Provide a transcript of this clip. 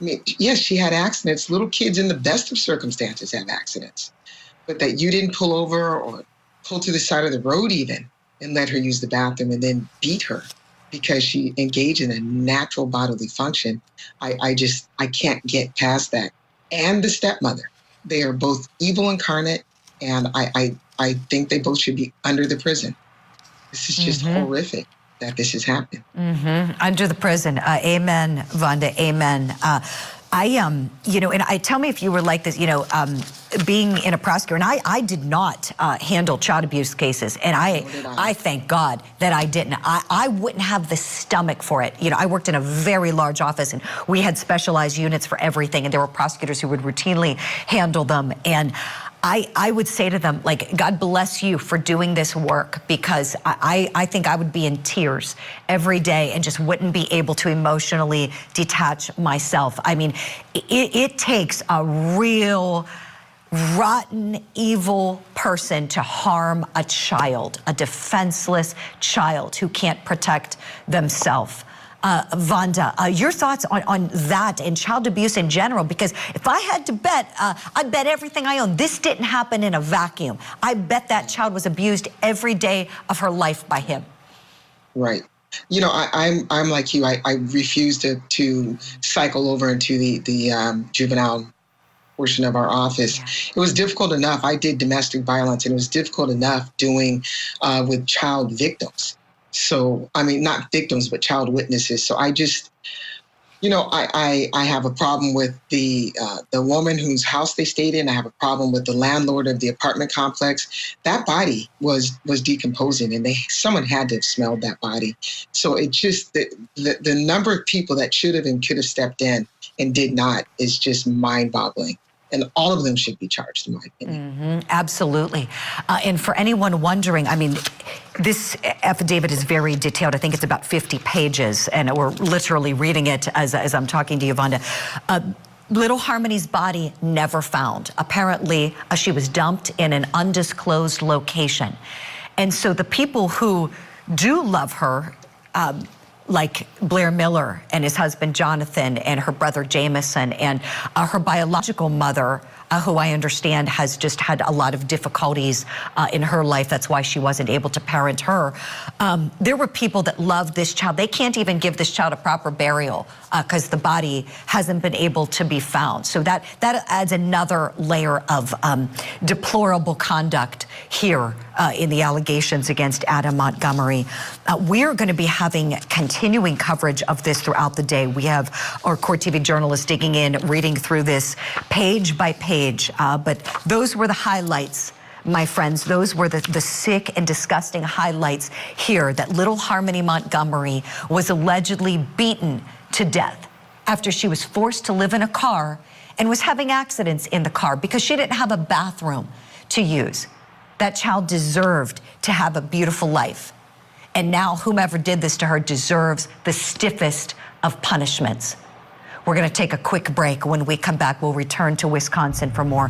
I mean, yes, she had accidents. Little kids in the best of circumstances have accidents. But that you didn't pull over or pull to the side of the road even and let her use the bathroom and then beat her because she engaged in a natural bodily function. I, I just I can't get past that. And the stepmother. They are both evil incarnate and I I, I think they both should be under the prison. This is just mm-hmm. horrific that this has happened. Mm-hmm. Under the prison. Uh, amen, Vonda. Amen. Uh, I, um, you know, and I tell me if you were like this, you know, um, being in a prosecutor, and I, I did not uh, handle child abuse cases, and I, I, I. thank God that I didn't. I, I wouldn't have the stomach for it. You know, I worked in a very large office, and we had specialized units for everything, and there were prosecutors who would routinely handle them, and I, I would say to them, like, God bless you for doing this work because I, I think I would be in tears every day and just wouldn't be able to emotionally detach myself. I mean, it, it takes a real rotten, evil person to harm a child, a defenseless child who can't protect themselves. Uh, Vonda, uh, your thoughts on, on that and child abuse in general, because if I had to bet, uh, I'd bet everything I own. This didn't happen in a vacuum. I bet that child was abused every day of her life by him. Right. You know, I, am I'm, I'm like you. I, I refuse to to cycle over into the the um, juvenile portion of our office. It was difficult enough. I did domestic violence, and it was difficult enough doing uh, with child victims. So, I mean, not victims, but child witnesses. So I just, you know, I, I, I have a problem with the uh, the woman whose house they stayed in. I have a problem with the landlord of the apartment complex. That body was was decomposing, and they someone had to have smelled that body. So it just the the, the number of people that should have and could have stepped in and did not is just mind boggling and all of them should be charged, in my opinion. Mm -hmm, absolutely. Uh, and for anyone wondering, I mean, this affidavit is very detailed. I think it's about 50 pages, and we're literally reading it as, as I'm talking to you, Vonda. Uh, Little Harmony's body never found. Apparently, uh, she was dumped in an undisclosed location. And so the people who do love her, um, like Blair Miller and his husband Jonathan and her brother Jameson and uh, her biological mother, uh, who I understand has just had a lot of difficulties uh, in her life. That's why she wasn't able to parent her. Um, there were people that loved this child. They can't even give this child a proper burial because uh, the body hasn't been able to be found. So that, that adds another layer of um, deplorable conduct here uh, in the allegations against Adam Montgomery. Uh, we're going to be having continuing coverage of this throughout the day. We have our Court TV journalists digging in, reading through this page by page. Uh, but those were the highlights my friends, those were the, the sick and disgusting highlights here that little Harmony Montgomery was allegedly beaten to death after she was forced to live in a car and was having accidents in the car because she didn't have a bathroom to use. That child deserved to have a beautiful life. And now whomever did this to her deserves the stiffest of punishments. We're going to take a quick break. When we come back, we'll return to Wisconsin for more.